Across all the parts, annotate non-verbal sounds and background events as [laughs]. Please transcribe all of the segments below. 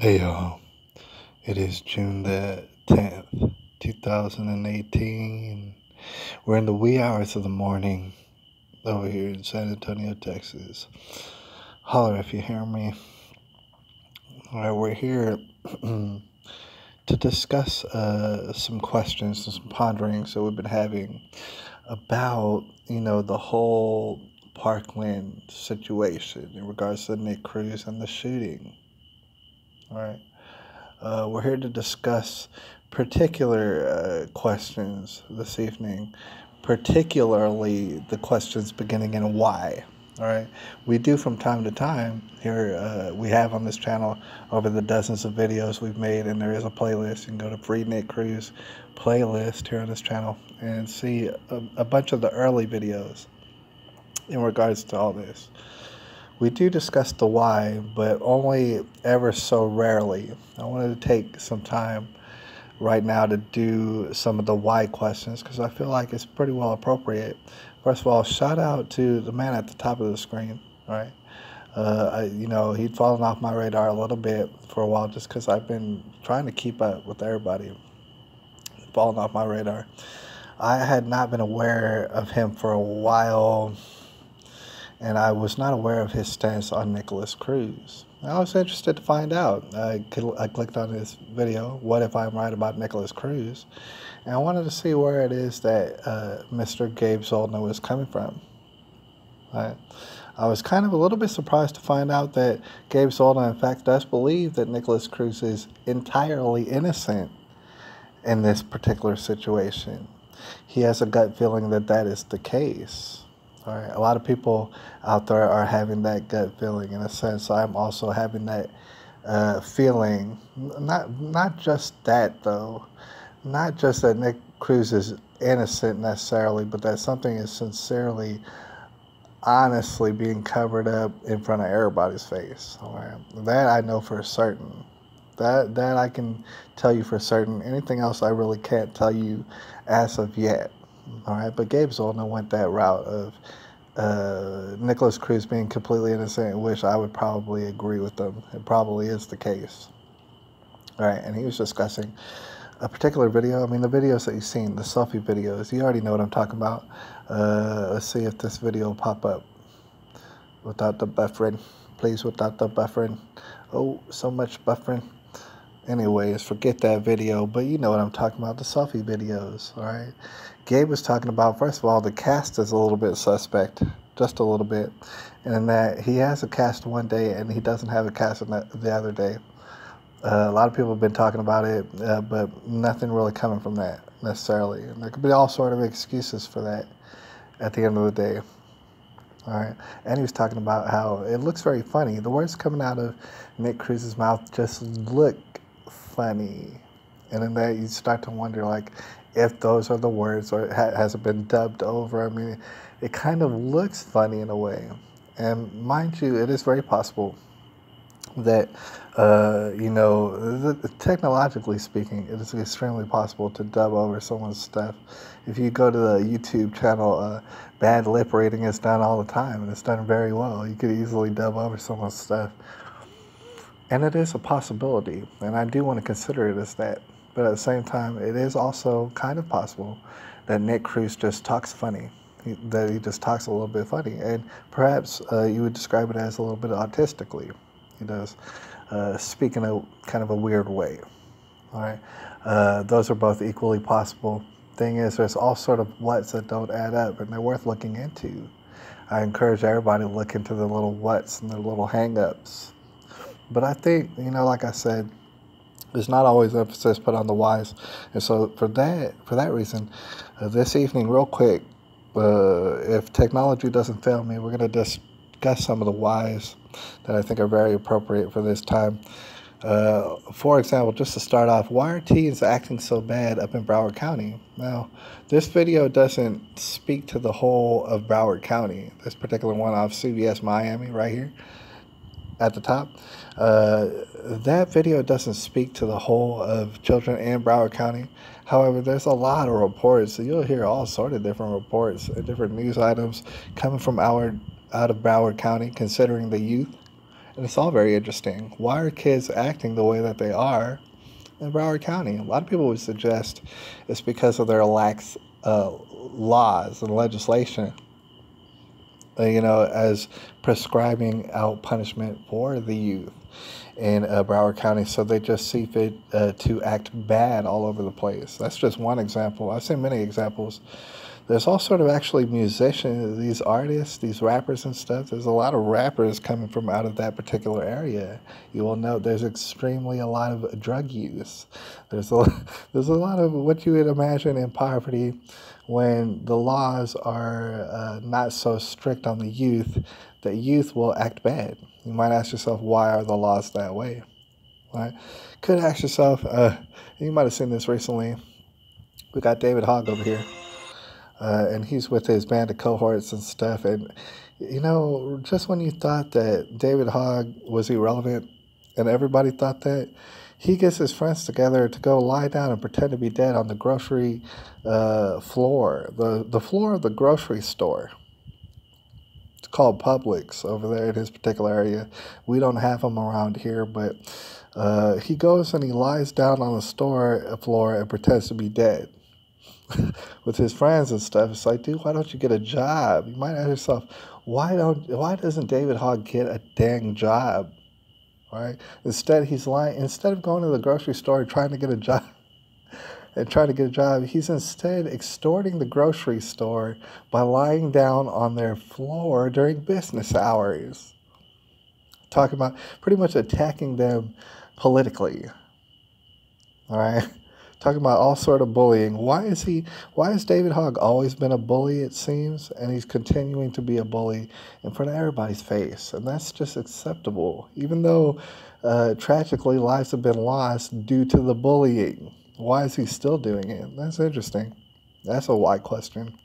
Hey y'all, it is June the 10th, 2018. We're in the wee hours of the morning over here in San Antonio, Texas. Holler if you hear me. Alright, we're here [clears throat] to discuss uh, some questions and some ponderings that we've been having about, you know, the whole Parkland situation in regards to Nick Cruz and the shooting. All right. Uh, we're here to discuss particular uh, questions this evening, particularly the questions beginning in why. All right. We do from time to time here, uh, we have on this channel over the dozens of videos we've made, and there is a playlist. You can go to Free Nick Cruz playlist here on this channel and see a, a bunch of the early videos in regards to all this. We do discuss the why, but only ever so rarely. I wanted to take some time right now to do some of the why questions because I feel like it's pretty well appropriate. First of all, shout out to the man at the top of the screen, right? Uh, I, you know, he'd fallen off my radar a little bit for a while just because I've been trying to keep up with everybody. Falling off my radar. I had not been aware of him for a while and I was not aware of his stance on Nikolas Cruz. I was interested to find out. I, I clicked on his video, What If I'm Right About Nikolas Cruz? And I wanted to see where it is that uh, Mr. Gabe Zoldner was coming from. Right? I was kind of a little bit surprised to find out that Gabe Zoldner, in fact, does believe that Nikolas Cruz is entirely innocent in this particular situation. He has a gut feeling that that is the case. A lot of people out there are having that gut feeling. In a sense, I'm also having that uh, feeling. Not not just that though, not just that Nick Cruz is innocent necessarily, but that something is sincerely, honestly being covered up in front of everybody's face. All right, that I know for certain. That that I can tell you for certain. Anything else, I really can't tell you as of yet. All right, but Gabe Zoldner went that route of uh, Nikolas Cruz being completely innocent, which I would probably agree with them. It probably is the case. All right, and he was discussing a particular video. I mean, the videos that you've seen, the selfie videos, you already know what I'm talking about. Uh, let's see if this video will pop up without the buffering. Please, without the buffering. Oh, so much buffering. Anyways, forget that video, but you know what I'm talking about, the selfie videos, all right? Gabe was talking about, first of all, the cast is a little bit suspect, just a little bit, and that he has a cast one day and he doesn't have a cast the other day. Uh, a lot of people have been talking about it, uh, but nothing really coming from that necessarily. And there could be all sort of excuses for that at the end of the day. All right. And he was talking about how it looks very funny. The words coming out of Nick Cruz's mouth just look funny. And then that you start to wonder, like, if those are the words or ha- has it been dubbed over. I mean, it kind of looks funny in a way. And mind you, it is very possible that, uh, you know, technologically speaking, it is extremely possible to dub over someone's stuff. If you go to the YouTube channel, uh, Bad Lip Reading is done all the time, and it's done very well. You could easily dub over someone's stuff. And it is a possibility, and I do want to consider it as that. But at the same time, it is also kind of possible that Nick Cruz just talks funny, that he just talks a little bit funny. And perhaps uh, you would describe it as a little bit autistically. He does uh, speak in a kind of a weird way. All right. Uh, those are both equally possible. Thing is, there's all sort of whats that don't add up, and they're worth looking into. I encourage everybody to look into the little whats and the little hang-ups. But I think, you know, like I said, there's not always emphasis put on the whys, and so for that for that reason, uh, this evening, real quick, uh, if technology doesn't fail me, we're going to discuss some of the whys that I think are very appropriate for this time. Uh, for example, just to start off, why are teens acting so bad up in Broward County? Now, this video doesn't speak to the whole of Broward County. This particular one off CBS Miami right here at the top. Uh, that video doesn't speak to the whole of children in Broward County. However, there's a lot of reports. So you'll hear all sorts of different reports and different news items coming from our out of Broward County, considering the youth And it's all very interesting. Why are kids acting the way that they are in Broward County? A lot of people would suggest it's because of their lax uh, laws and legislation. Uh, you know, as prescribing out punishment for the youth in uh, Broward County. So they just see fit uh, to act bad all over the place. That's just one example. I've seen many examples there's all sort of actually musicians, these artists, these rappers and stuff. There's a lot of rappers coming from out of that particular area. You will note there's extremely a lot of drug use. There's a [laughs] there's a lot of what you would imagine in poverty when the laws are uh, not so strict on the youth. That youth will act bad. You might ask yourself, why are the laws that way? Right? Could ask yourself. Uh, you might have seen this recently. We got David Hogg over here uh, and he's with his band of cohorts and stuff. And you know, just when you thought that David Hogg was irrelevant, and everybody thought that, he gets his friends together to go lie down and pretend to be dead on the grocery uh, floor, the the floor of the grocery store. Called Publix over there in his particular area. We don't have them around here, but uh, he goes and he lies down on the store floor and pretends to be dead. [laughs] with his friends and stuff. It's like, dude, why don't you get a job? You might ask yourself, why don't why doesn't David Hogg get a dang job? Right? Instead, he's lying. Instead of going to the grocery store and trying to get a job and trying to get a job, he's instead extorting the grocery store by lying down on their floor during business hours. Talking about pretty much attacking them politically. All right [laughs] talking about all sort of bullying. Why is he? Why has David Hogg always been a bully? It seems, and he's continuing to be a bully in front of everybody's face, and that's just acceptable. Even though uh, tragically lives have been lost due to the bullying, why is he still doing it? That's interesting. That's a why question.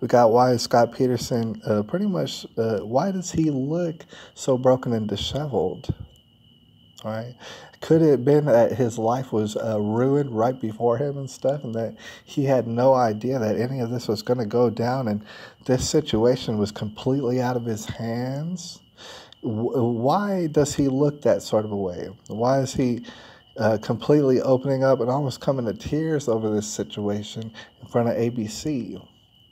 We got why is Scot Peterson uh, pretty much? Uh, why does he look so broken and disheveled? Right? Could it have been that his life was uh, ruined right before him and stuff, and that he had no idea that any of this was going to go down, and this situation was completely out of his hands? Why does he look that sort of a way? Why is he uh, completely opening up and almost coming to tears over this situation in front of ABC?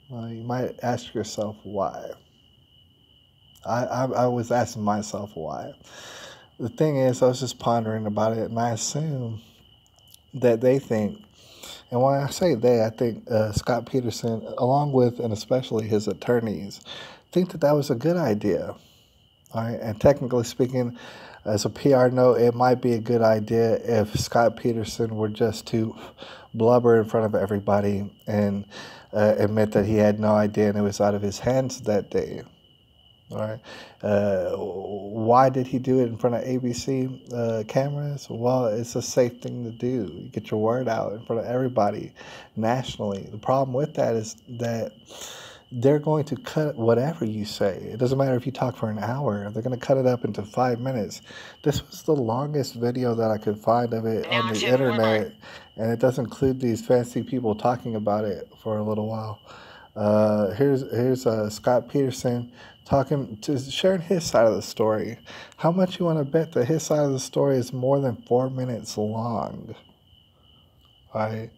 Well, you might ask yourself why. I, I, I was asking myself why the thing is, I was just pondering about it, and I assume that they think, and when I say they, I think uh, Scot Peterson, along with and especially his attorneys, think that that was a good idea. All right, and technically speaking, as a PR note, it might be a good idea if Scot Peterson were just to blubber in front of everybody and uh, admit that he had no idea and it was out of his hands that day. All right. Uh, why did he do it in front of ABC uh, cameras? Well, it's a safe thing to do. You get your word out in front of everybody nationally. The problem with that is that they're going to cut whatever you say. It doesn't matter if you talk for an hour, they're going to cut it up into five minutes. This was the longest video that I could find of it on the internet, and it does include these fancy people talking about it for a little while. Uh, here's here's uh, Scot Peterson talking to sharing his side of the story. How much you want to bet that his side of the story is more than four minutes long? Right?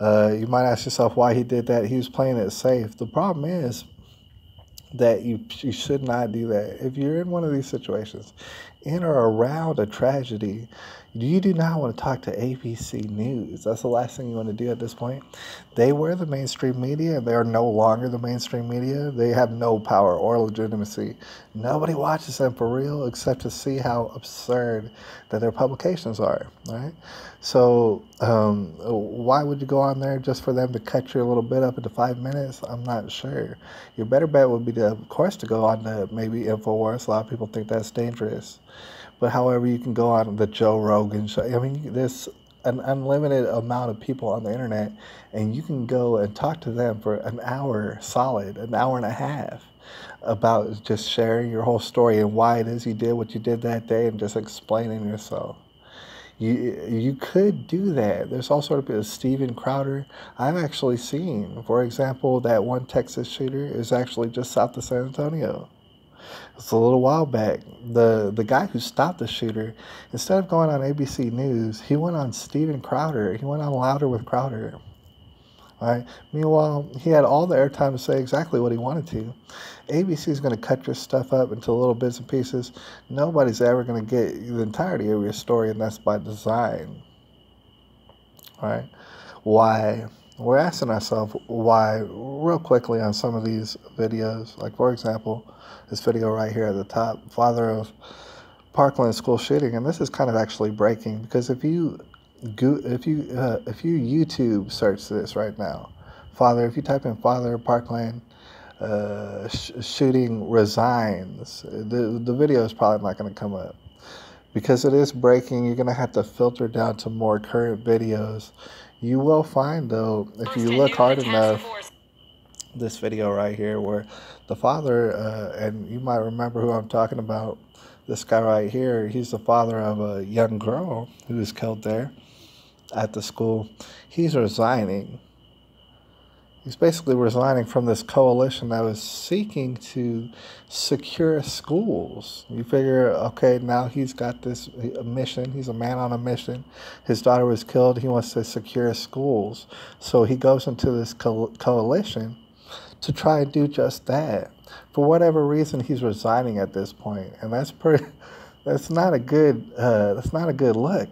Uh, you might ask yourself why he did that. He was playing it safe. The problem is that you you should not do that. If you're in one of these situations, in or around a tragedy, you do not want to talk to ABC News. That's the last thing you want to do at this point. They were the mainstream media, and they are no longer the mainstream media. They have no power or legitimacy. Nobody watches them for real except to see how absurd that their publications are, right? So, um, why would you go on there just for them to cut you a little bit up into five minutes? I'm not sure. Your better bet would be, to, of course, to go on to maybe InfoWars. A lot of people think that's dangerous. But however, you can go on the Joe Rogan show. I mean, there's an unlimited amount of people on the internet, and you can go and talk to them for an hour solid, an hour and a half, about just sharing your whole story and why it is you did what you did that day, and just explaining yourself. You you could do that. There's all sort of uh, Steven Crowder. I've actually seen, for example, that one Texas shooter is actually just south of San Antonio. It's a little while back. The the guy who stopped the shooter, instead of going on ABC News, he went on Steven Crowder. He went on Louder with Crowder. Right. Meanwhile, he had all the airtime to say exactly what he wanted to. ABC is going to cut your stuff up into little bits and pieces. Nobody's ever going to get the entirety of your story, and that's by design. Right? Why? We're asking ourselves why, real quickly, on some of these videos. Like, for example, this video right here at the top, father of Parkland school shooting, and this is kind of actually breaking because if you if you uh, if you YouTube search this right now, father, if you type in father Parkland uh, sh- shooting resigns, the the video is probably not going to come up because it is breaking. You're going to have to filter down to more current videos. You will find though, if you look hard enough, this video right here where the father, uh, and you might remember who I'm talking about. This guy right here, he's the father of a young girl who was killed there at the school. He's resigning. He's basically resigning from this coalition that was seeking to secure schools. You figure, okay, now he's got this mission. He's a man on a mission. His daughter was killed. He wants to secure schools. So he goes into this co- coalition to try and do just that. For whatever reason, he's resigning at this point, and that's pretty. [laughs] That's not a good. Uh, that's not a good look.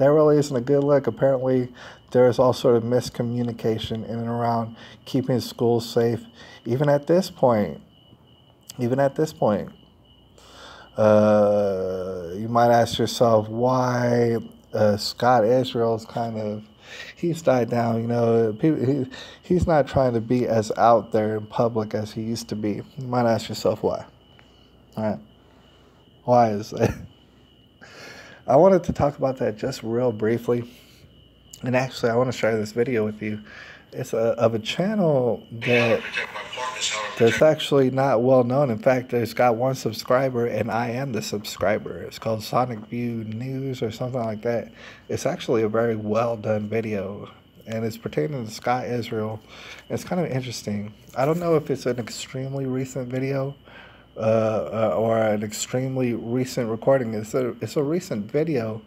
That really isn't a good look. Apparently, there is all sort of miscommunication in and around keeping schools safe. Even at this point, even at this point, uh, you might ask yourself why uh, Scott Israel's kind of he's died down. You know, he, he's not trying to be as out there in public as he used to be. You might ask yourself why. All right, why is that? [laughs] I wanted to talk about that just real briefly, and actually, I want to share this video with you. It's a, of a channel that that's actually not well known. In fact, it's got one subscriber, and I am the subscriber. It's called Sonic View News or something like that. It's actually a very well done video, and it's pertaining to Scott Israel. It's kind of interesting. I don't know if it's an extremely recent video uh, uh, or an extremely recent recording. It's a it's a recent video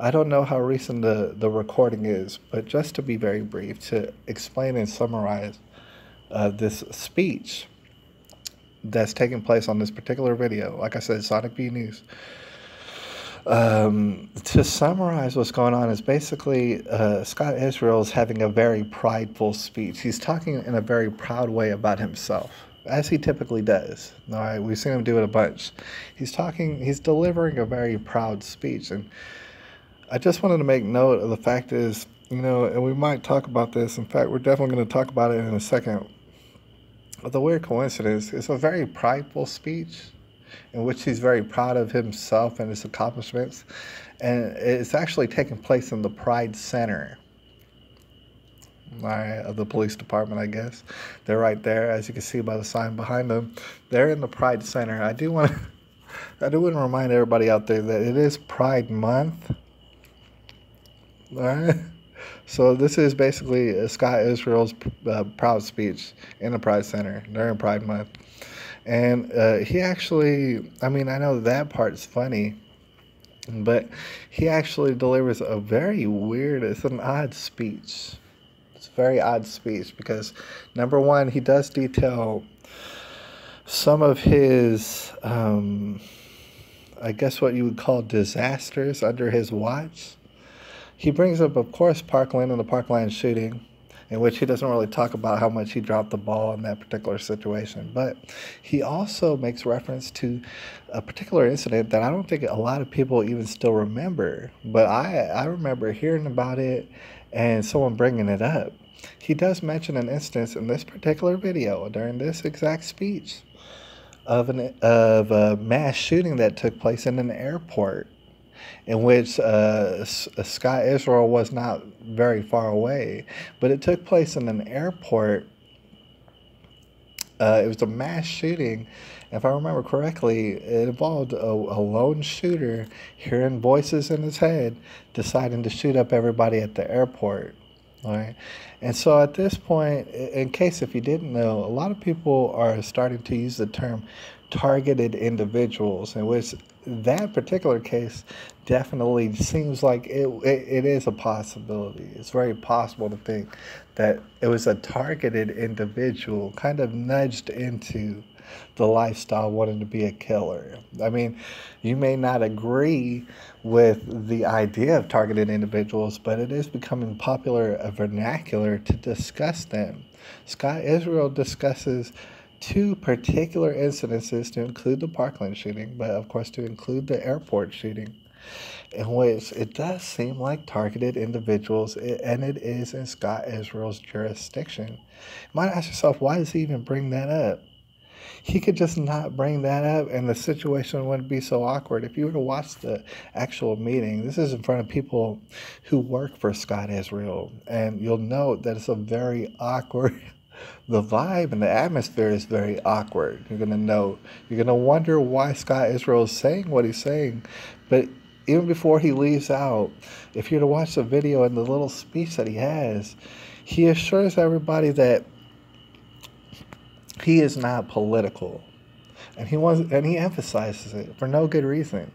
I don't know how recent the, the recording is, but just to be very brief, to explain and summarize uh, this speech that's taking place on this particular video, like I said, Sonic B News. Um, to summarize what's going on is basically uh, Scott Israel is having a very prideful speech. He's talking in a very proud way about himself, as he typically does. All right, we've seen him do it a bunch. He's talking, he's delivering a very proud speech, and I just wanted to make note of the fact is, you know, and we might talk about this. In fact, we're definitely going to talk about it in a second. But the weird coincidence, it's a very prideful speech in which he's very proud of himself and his accomplishments. And it's actually taking place in the Pride Center right, of the police department, I guess. They're right there, as you can see by the sign behind them. They're in the Pride Center. I do want to. [laughs] I do want to remind everybody out there that it is Pride Month. All right. [laughs] So this is basically Scott Israel's uh, proud speech in the Pride Center during Pride Month, and uh, he actually, I mean, I know that part's funny, but he actually delivers a very weird, it's an odd speech. Very odd speech because number one, he does detail some of his, um, I guess what you would call disasters under his watch he brings up, of course, Parkland and the Parkland shooting, in which he doesn't really talk about how much he dropped the ball in that particular situation. But he also makes reference to a particular incident that I don't think a lot of people even still remember. But I, I remember hearing about it and someone bringing it up. He does mention an instance in this particular video during this exact speech of an of a mass shooting that took place in an airport in which uh, Scott Israel was not very far away, but it took place in an airport. Uh, it was a mass shooting. If I remember correctly, it involved a, a lone shooter hearing voices in his head, deciding to shoot up everybody at the airport. Right. And so at this point, in case if you didn't know, a lot of people are starting to use the term targeted individuals, in which that particular case definitely seems like it, it, it is a possibility. It's very possible to think that it was a targeted individual, kind of nudged into the lifestyle wanting to be a killer. I mean, you may not agree with the idea of targeted individuals, but it is becoming popular a vernacular to discuss them. Scott Israel discusses two particular incidences to include the Parkland shooting, but of course to include the airport shooting, in which it does seem like targeted individuals, and it is in Scott Israel's jurisdiction. You might ask yourself, why does he even bring that up? He could just not bring that up, and the situation wouldn't be so awkward. If you were to watch the actual meeting, this is in front of people who work for Scott Israel, and you'll note that it's a very awkward [laughs] the vibe and the atmosphere is very awkward. You're gonna know. You're gonna wonder why Scott Israel is saying what he's saying, but even before he leaves out, if you're to watch the video and the little speech that he has, he assures everybody that he is not political. And he wants and he emphasizes it for no good reason.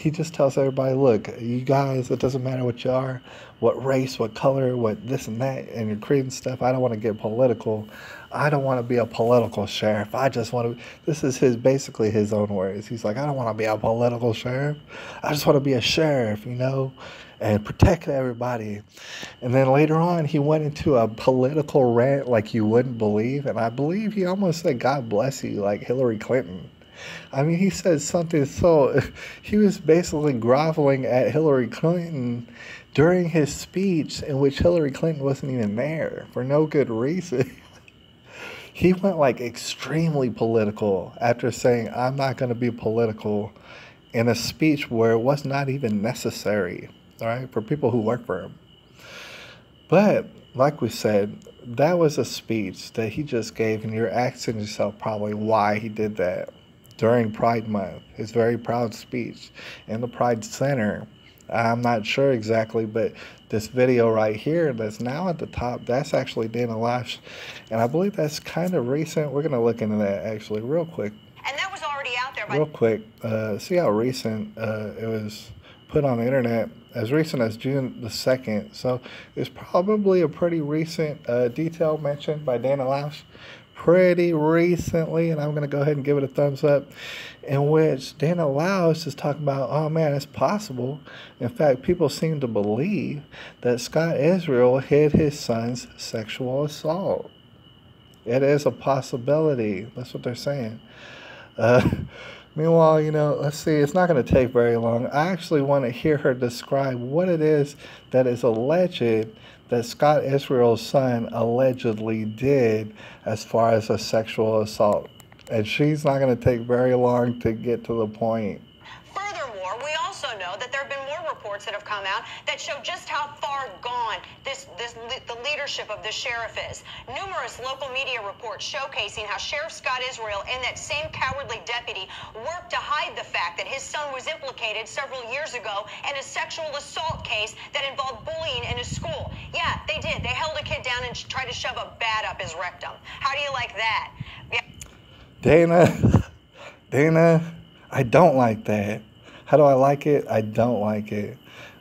He just tells everybody, look, you guys, it doesn't matter what you are, what race, what color, what this and that, and your creed and stuff. I don't want to get political. I don't want to be a political sheriff. I just want to. This is his basically his own words. He's like, I don't want to be a political sheriff. I just want to be a sheriff, you know, and protect everybody. And then later on, he went into a political rant like you wouldn't believe, and I believe he almost said, "God bless you," like Hillary Clinton. I mean, he said something so. He was basically groveling at Hillary Clinton during his speech, in which Hillary Clinton wasn't even there for no good reason. [laughs] he went like extremely political after saying, I'm not going to be political in a speech where it was not even necessary, all right, for people who work for him. But like we said, that was a speech that he just gave, and you're asking yourself probably why he did that during Pride Month. His very proud speech in the Pride Center I'm not sure exactly, but this video right here that's now at the top, that's actually Dana Loesch. And I believe that's kind of recent. We're going to look into that actually real quick. And that was already out there. Real quick, uh, see how recent uh, it was put on the internet as recent as June the 2nd. So it's probably a pretty recent uh, detail mentioned by Dana Loesch pretty recently, and I'm going to go ahead and give it a thumbs up, in which Dana Loesch is talking about, oh man, it's possible. In fact, people seem to believe that Scott Israel hid his son's sexual assault. It is a possibility. That's what they're saying. Uh, [laughs] meanwhile, you know, let's see, it's not going to take very long. I actually want to hear her describe what it is that is alleged that Scott Israel's son allegedly did as far as a sexual assault. And she's not going to take very long to get to the point. Furthermore, we also know that there have been more reports that have come out that show just how far gone this, this the leadership of the sheriff is. Numerous local media reports showcasing how Sheriff Scott Israel and that same cowardly deputy worked to hide the fact that his son was implicated several years ago in a sexual assault case that involved bullying in a school. Yeah, they did. They held a kid down and tried to shove a bat up his rectum. How do you like that? Yeah. Dana, [laughs] Dana, I don't like that. How do I like it? I don't like it.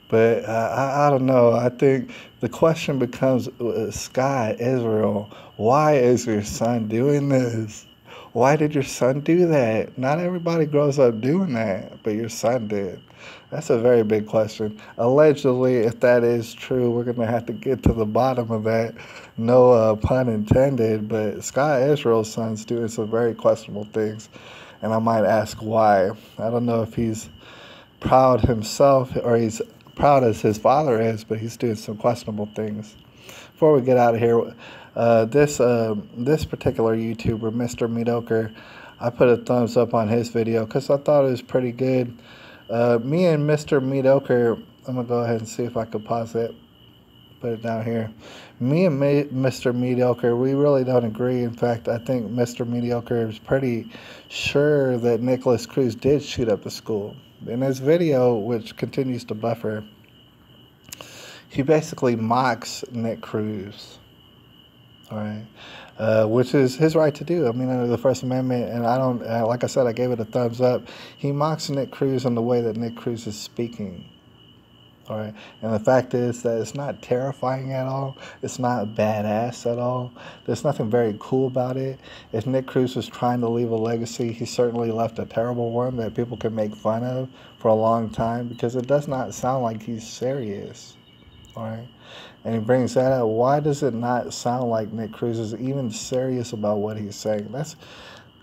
But I, I don't know. I think the question becomes uh, Scott, Israel, why is your son doing this? Why did your son do that? Not everybody grows up doing that, but your son did. That's a very big question. Allegedly, if that is true, we're going to have to get to the bottom of that. No uh, pun intended, but Scott Israel's son's doing some very questionable things. And I might ask why. I don't know if he's proud himself or he's proud as his father is, but he's doing some questionable things. Before we get out of here, uh, this uh, this particular YouTuber, Mr. Mediocre, I put a thumbs up on his video because I thought it was pretty good. Uh, me and Mr. Mediocre, I'm gonna go ahead and see if I could pause it. Put it down here. Me and Mr. Mediocre, we really don't agree. In fact, I think Mr. Mediocre is pretty sure that Nikolas Cruz did shoot up the school in his video, which continues to buffer, he basically mocks Nick Cruz. All right. Uh, which is his right to do. I mean, under the First Amendment, and I don't, uh, like I said, I gave it a thumbs up. He mocks Nick Cruz in the way that Nick Cruz is speaking. Right. And the fact is that it's not terrifying at all. It's not badass at all. There's nothing very cool about it. If Nick Cruz was trying to leave a legacy, he certainly left a terrible one that people can make fun of for a long time because it does not sound like he's serious. All right. And he brings that up. Why does it not sound like Nick Cruz is even serious about what he's saying? That's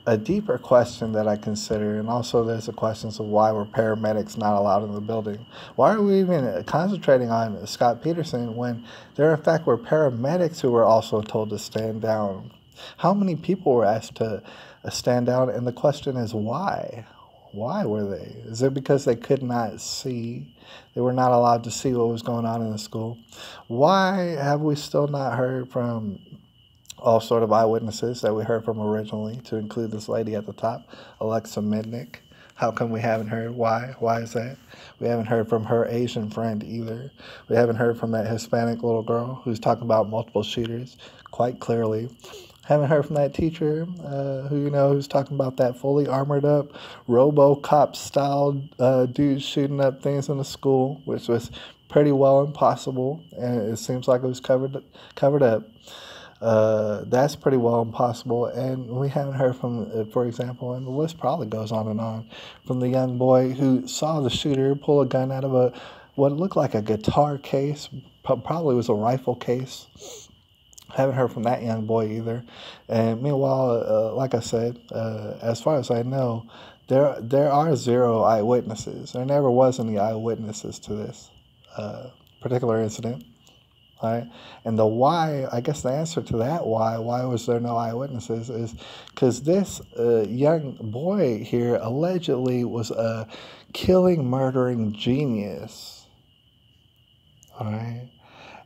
a deeper question that I consider, and also there's the questions of why were paramedics not allowed in the building? Why are we even concentrating on Scot Peterson when there, in fact, were paramedics who were also told to stand down? How many people were asked to uh, stand down? And the question is why? Why were they? Is it because they could not see? They were not allowed to see what was going on in the school. Why have we still not heard from all sort of eyewitnesses that we heard from originally, to include this lady at the top, Alexa Midnick. How come we haven't heard? Why? Why is that? We haven't heard from her Asian friend either. We haven't heard from that Hispanic little girl who's talking about multiple shooters quite clearly. Haven't heard from that teacher uh, who you know who's talking about that fully armored up RoboCop style uh, dude shooting up things in the school, which was pretty well impossible, and it seems like it was covered covered up. Uh, that's pretty well impossible. And we haven't heard from, uh, for example, and the list probably goes on and on, from the young boy who saw the shooter pull a gun out of a what looked like a guitar case, probably was a rifle case. Haven't heard from that young boy either. And meanwhile, uh, like I said, uh, as far as I know, there there are zero eyewitnesses. There never was any eyewitnesses to this uh, particular incident right? And the why, I guess the answer to that why, why was there no eyewitnesses, is because this uh, young boy here allegedly was a killing, murdering genius, all right?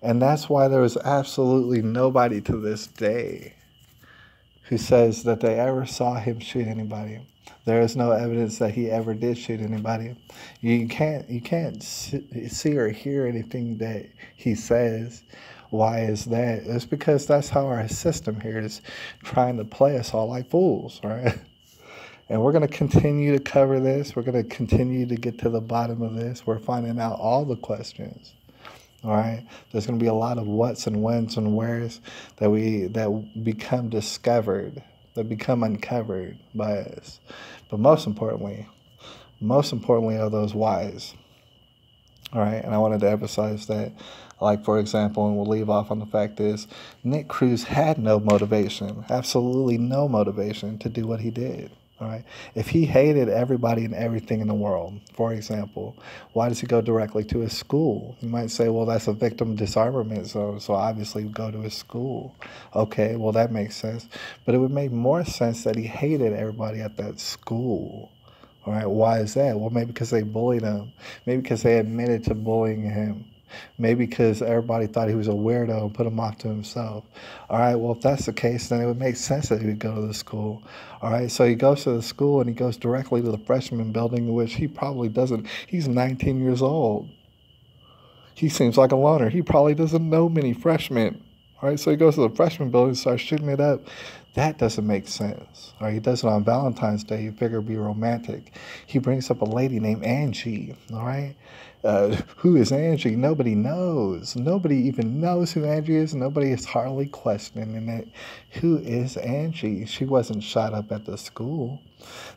And that's why there was absolutely nobody to this day who says that they ever saw him shoot anybody. There is no evidence that he ever did shoot anybody. You can't you can't see or hear anything that he says. Why is that? It's because that's how our system here is trying to play us all like fools, right? And we're going to continue to cover this. We're going to continue to get to the bottom of this. We're finding out all the questions. All right. There's going to be a lot of whats and whens and wheres that we that become discovered that become uncovered by us. But most importantly, most importantly are those whys. All right, and I wanted to emphasize that, like for example, and we'll leave off on the fact is Nick Cruz had no motivation, absolutely no motivation to do what he did. All right. If he hated everybody and everything in the world, for example, why does he go directly to his school? You might say, well, that's a victim disarmament zone, so obviously go to his school. Okay, well, that makes sense. But it would make more sense that he hated everybody at that school. All right, why is that? Well, maybe because they bullied him. Maybe because they admitted to bullying him. Maybe because everybody thought he was a weirdo and put him off to himself. All right, well, if that's the case, then it would make sense that he would go to the school. All right, so he goes to the school and he goes directly to the freshman building, which he probably doesn't. He's 19 years old. He seems like a loner. He probably doesn't know many freshmen. All right, so he goes to the freshman building, starts shooting it up. That doesn't make sense. Right, he does it on Valentine's Day. You figure be romantic. He brings up a lady named Angie. All right, uh, who is Angie? Nobody knows. Nobody even knows who Angie is. Nobody is hardly questioning it. Who is Angie? She wasn't shot up at the school.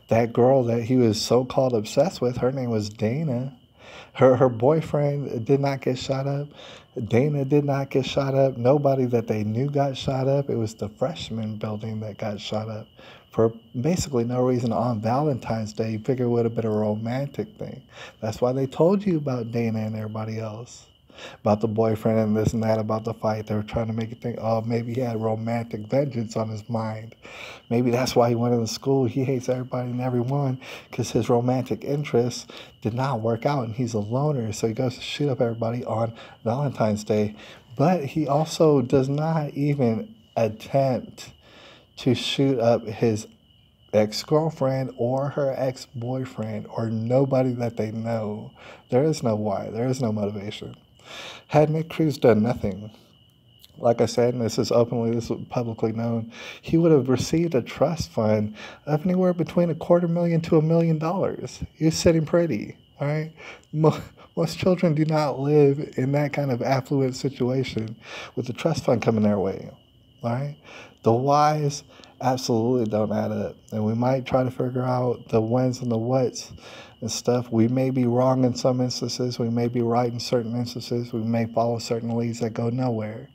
That girl that he was so called obsessed with, her name was Dana. Her her boyfriend did not get shot up. Dana did not get shot up. Nobody that they knew got shot up. It was the freshman building that got shot up for basically no reason on Valentine's Day. You figure it would have been a romantic thing. That's why they told you about Dana and everybody else. About the boyfriend and this and that, about the fight. They were trying to make you think, oh, maybe he had romantic vengeance on his mind. Maybe that's why he went into school. He hates everybody and everyone because his romantic interests did not work out and he's a loner. So he goes to shoot up everybody on Valentine's Day. But he also does not even attempt to shoot up his ex girlfriend or her ex boyfriend or nobody that they know. There is no why, there is no motivation. Had Nick Cruz done nothing, like I said, and this is openly, this is publicly known, he would have received a trust fund of anywhere between a quarter million to a million dollars. He's sitting pretty, all right? Most children do not live in that kind of affluent situation with the trust fund coming their way, all right? The whys absolutely don't add up. And we might try to figure out the whens and the whats and stuff. We may be wrong in some instances. We may be right in certain instances. We may follow certain leads that go nowhere.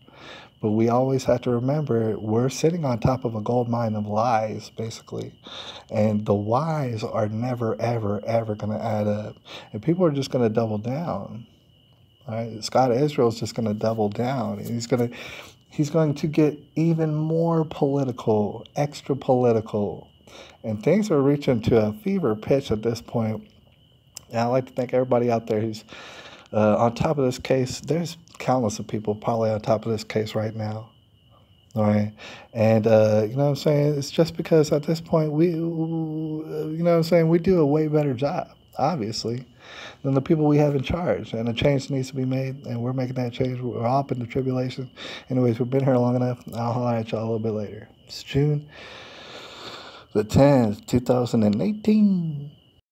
But we always have to remember we're sitting on top of a gold mine of lies, basically. And the whys are never, ever, ever going to add up. And people are just going to double down. Right? Scott Israel is just going to double down. He's going to he's going to get even more political, extra political. And things are reaching to a fever pitch at this point. And I'd like to thank everybody out there who's uh, on top of this case. There's countless of people probably on top of this case right now. All right. And, uh, you know what I'm saying? It's just because at this point, we, you know what I'm saying? We do a way better job, obviously, than the people we have in charge. And a change needs to be made, and we're making that change. We're all up in the tribulation. Anyways, we've been here long enough. I'll holler at y'all a little bit later. It's June the 10th, 2018.